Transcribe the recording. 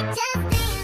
Just think.